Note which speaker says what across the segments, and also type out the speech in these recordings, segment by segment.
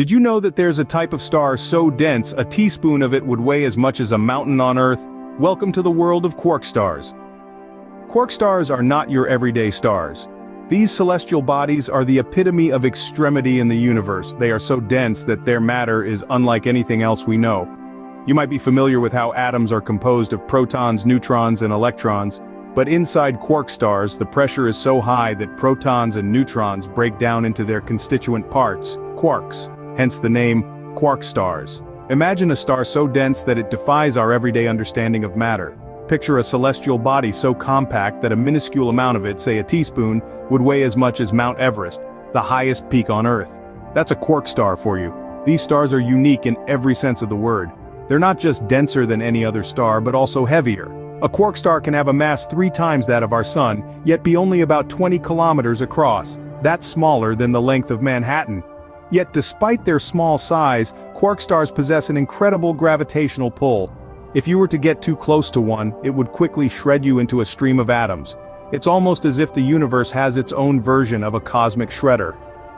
Speaker 1: Did you know that there's a type of star so dense a teaspoon of it would weigh as much as a mountain on Earth? Welcome to the world of quark stars. Quark stars are not your everyday stars. These celestial bodies are the epitome of extremity in the universe, they are so dense that their matter is unlike anything else we know. You might be familiar with how atoms are composed of protons, neutrons, and electrons, but inside quark stars the pressure is so high that protons and neutrons break down into their constituent parts, quarks, hence the name, quark stars. Imagine a star so dense that it defies our everyday understanding of matter. Picture a celestial body so compact that a minuscule amount of it, say a teaspoon, would weigh as much as Mount Everest, the highest peak on Earth. That's a quark star for you. These stars are unique in every sense of the word. They're not just denser than any other star but also heavier. A quark star can have a mass three times that of our sun, yet be only about 20 kilometers across. That's smaller than the length of Manhattan. Yet despite their small size, quark stars possess an incredible gravitational pull. If you were to get too close to one, it would quickly shred you into a stream of atoms. It's almost as if the universe has its own version of a cosmic shredder.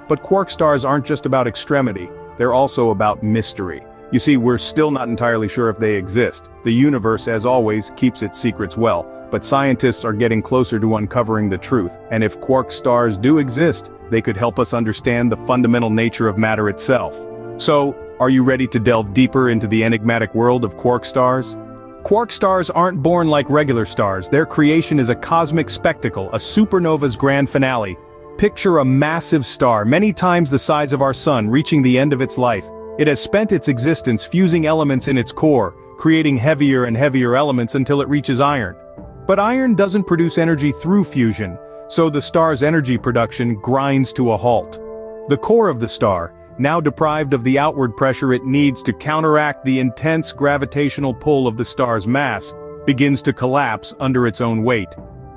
Speaker 1: But quark stars aren't just about extremity, they're also about mystery. You see, we're still not entirely sure if they exist. The universe, as always, keeps its secrets well, but scientists are getting closer to uncovering the truth, and if quark stars do exist, they could help us understand the fundamental nature of matter itself. So, are you ready to delve deeper into the enigmatic world of quark stars? Quark stars aren't born like regular stars, their creation is a cosmic spectacle, a supernova's grand finale. Picture a massive star, many times the size of our sun, reaching the end of its life. It has spent its existence fusing elements in its core, creating heavier and heavier elements until it reaches iron. But iron doesn't produce energy through fusion, so the star's energy production grinds to a halt. The core of the star, now deprived of the outward pressure it needs to counteract the intense gravitational pull of the star's mass, begins to collapse under its own weight.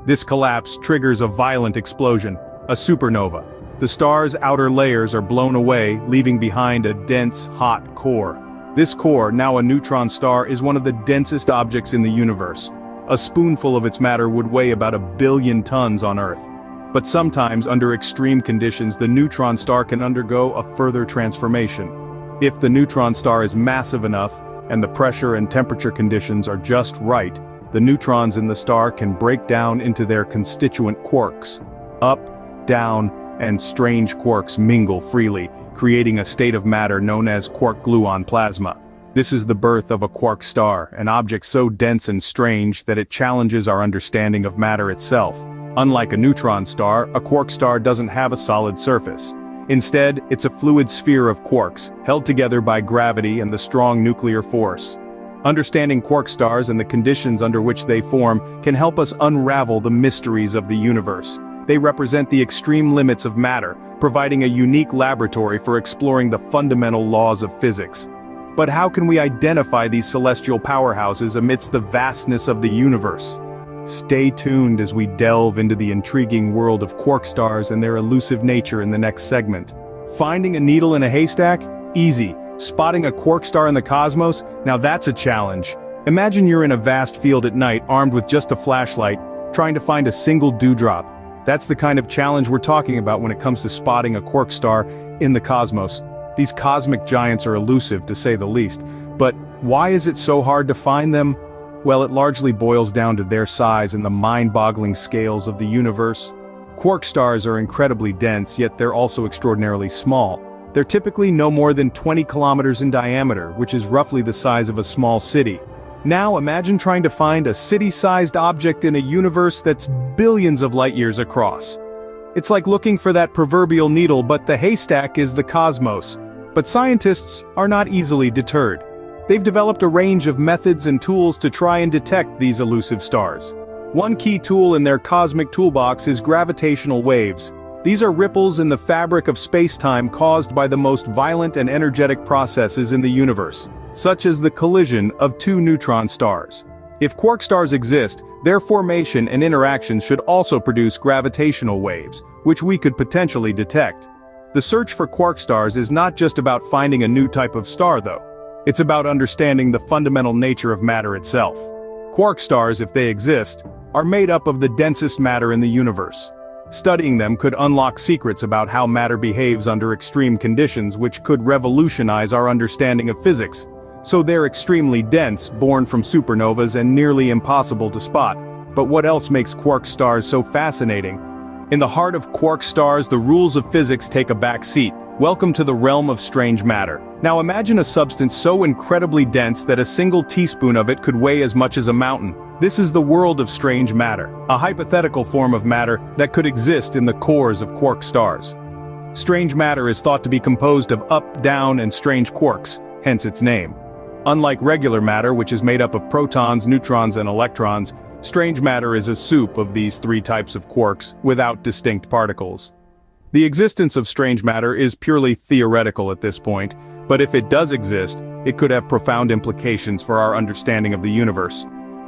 Speaker 1: This collapse triggers a violent explosion, a supernova. The star's outer layers are blown away, leaving behind a dense, hot core. This core, now a neutron star, is one of the densest objects in the universe. A spoonful of its matter would weigh about a billion tons on Earth. But sometimes, under extreme conditions, the neutron star can undergo a further transformation. If the neutron star is massive enough, and the pressure and temperature conditions are just right, the neutrons in the star can break down into their constituent quarks. Up, down, and strange quarks mingle freely, creating a state of matter known as quark-gluon plasma. This is the birth of a quark star, an object so dense and strange that it challenges our understanding of matter itself. Unlike a neutron star, a quark star doesn't have a solid surface. Instead, it's a fluid sphere of quarks, held together by gravity and the strong nuclear force. Understanding quark stars and the conditions under which they form can help us unravel the mysteries of the universe. They represent the extreme limits of matter, providing a unique laboratory for exploring the fundamental laws of physics. But how can we identify these celestial powerhouses amidst the vastness of the universe? Stay tuned as we delve into the intriguing world of quark stars and their elusive nature in the next segment. Finding a needle in a haystack? Easy. Spotting a quark star in the cosmos? Now that's a challenge. Imagine you're in a vast field at night armed with just a flashlight, trying to find a single dewdrop. That's the kind of challenge we're talking about when it comes to spotting a quark star in the cosmos. These cosmic giants are elusive to say the least, but why is it so hard to find them? Well it largely boils down to their size and the mind-boggling scales of the universe. Quark stars are incredibly dense yet they're also extraordinarily small. They're typically no more than 20 kilometers in diameter, which is roughly the size of a small city. Now imagine trying to find a city-sized object in a universe that's billions of light-years across. It's like looking for that proverbial needle but the haystack is the cosmos. But scientists are not easily deterred. They've developed a range of methods and tools to try and detect these elusive stars. One key tool in their cosmic toolbox is gravitational waves. These are ripples in the fabric of space-time caused by the most violent and energetic processes in the universe such as the collision of two neutron stars. If quark stars exist, their formation and interactions should also produce gravitational waves, which we could potentially detect. The search for quark stars is not just about finding a new type of star though. It's about understanding the fundamental nature of matter itself. Quark stars, if they exist, are made up of the densest matter in the universe. Studying them could unlock secrets about how matter behaves under extreme conditions which could revolutionize our understanding of physics. So they're extremely dense, born from supernovas and nearly impossible to spot. But what else makes quark stars so fascinating? In the heart of quark stars the rules of physics take a back seat. Welcome to the realm of strange matter. Now imagine a substance so incredibly dense that a single teaspoon of it could weigh as much as a mountain. This is the world of strange matter, a hypothetical form of matter that could exist in the cores of quark stars. Strange matter is thought to be composed of up, down, and strange quarks, hence its name. Unlike regular matter which is made up of protons, neutrons, and electrons, Strange matter is a soup of these three types of quarks, without distinct particles. The existence of strange matter is purely theoretical at this point, but if it does exist, it could have profound implications for our understanding of the universe.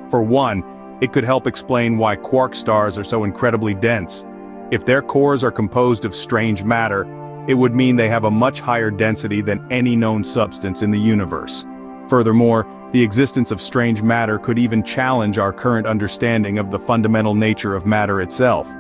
Speaker 1: For one, it could help explain why quark stars are so incredibly dense. If their cores are composed of strange matter, it would mean they have a much higher density than any known substance in the universe. Furthermore, the existence of strange matter could even challenge our current understanding of the fundamental nature of matter itself.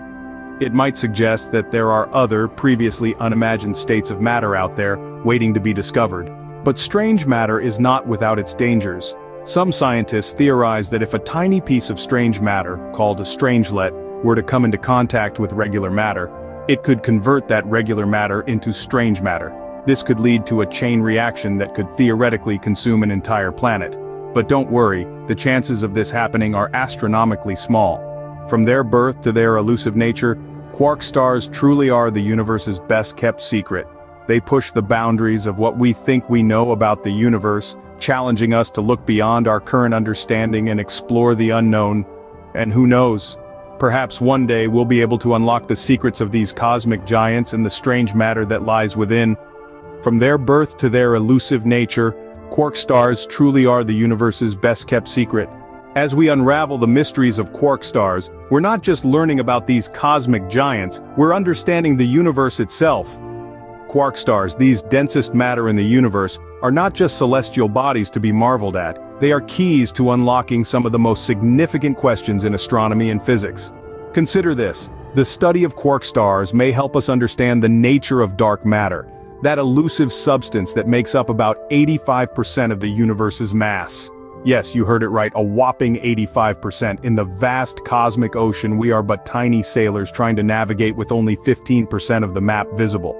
Speaker 1: It might suggest that there are other, previously unimagined states of matter out there, waiting to be discovered. But strange matter is not without its dangers. Some scientists theorize that if a tiny piece of strange matter, called a strangelet, were to come into contact with regular matter, it could convert that regular matter into strange matter. This could lead to a chain reaction that could theoretically consume an entire planet. But don't worry, the chances of this happening are astronomically small. From their birth to their elusive nature, quark stars truly are the universe's best-kept secret. They push the boundaries of what we think we know about the universe, challenging us to look beyond our current understanding and explore the unknown. And who knows? Perhaps one day we'll be able to unlock the secrets of these cosmic giants and the strange matter that lies within. From their birth to their elusive nature, quark stars truly are the universe's best-kept secret. As we unravel the mysteries of quark stars, we're not just learning about these cosmic giants, we're understanding the universe itself. Quark stars, these densest matter in the universe, are not just celestial bodies to be marveled at, they are keys to unlocking some of the most significant questions in astronomy and physics. Consider this, the study of quark stars may help us understand the nature of dark matter, that elusive substance that makes up about 85% of the universe's mass. Yes, you heard it right, a whopping 85%. In the vast cosmic ocean we are but tiny sailors trying to navigate with only 15% of the map visible.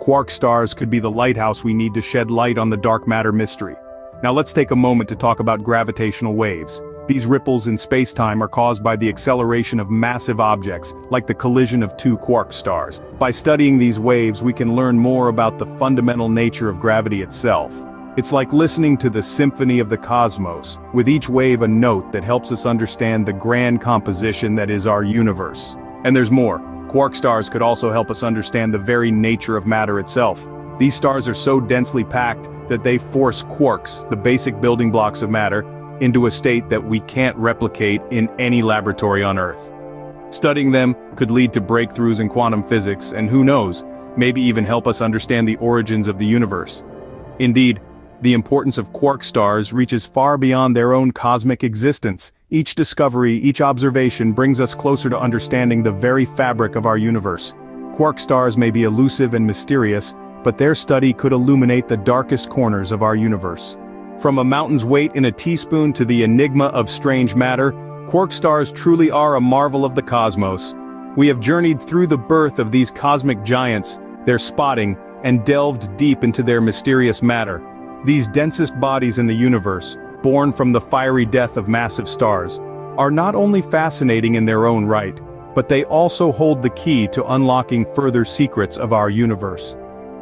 Speaker 1: Quark stars could be the lighthouse we need to shed light on the dark matter mystery. Now let's take a moment to talk about gravitational waves. These ripples in spacetime are caused by the acceleration of massive objects, like the collision of two quark stars. By studying these waves we can learn more about the fundamental nature of gravity itself. It's like listening to the symphony of the cosmos, with each wave a note that helps us understand the grand composition that is our universe. And there's more. Quark stars could also help us understand the very nature of matter itself. These stars are so densely packed that they force quarks, the basic building blocks of matter, into a state that we can't replicate in any laboratory on Earth. Studying them could lead to breakthroughs in quantum physics and who knows, maybe even help us understand the origins of the universe. Indeed, the importance of quark stars reaches far beyond their own cosmic existence. Each discovery, each observation brings us closer to understanding the very fabric of our universe. Quark stars may be elusive and mysterious, but their study could illuminate the darkest corners of our universe. From a mountain's weight in a teaspoon to the enigma of strange matter, quark stars truly are a marvel of the cosmos. We have journeyed through the birth of these cosmic giants, their spotting, and delved deep into their mysterious matter. These densest bodies in the universe, born from the fiery death of massive stars, are not only fascinating in their own right, but they also hold the key to unlocking further secrets of our universe.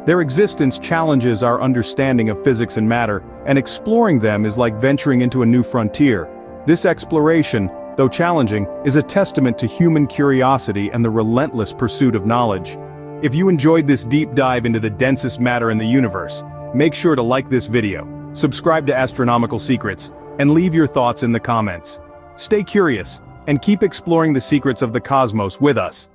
Speaker 1: Their existence challenges our understanding of physics and matter, and exploring them is like venturing into a new frontier. This exploration, though challenging, is a testament to human curiosity and the relentless pursuit of knowledge. If you enjoyed this deep dive into the densest matter in the universe, make sure to like this video, subscribe to Astronomical Secrets, and leave your thoughts in the comments. Stay curious, and keep exploring the secrets of the cosmos with us.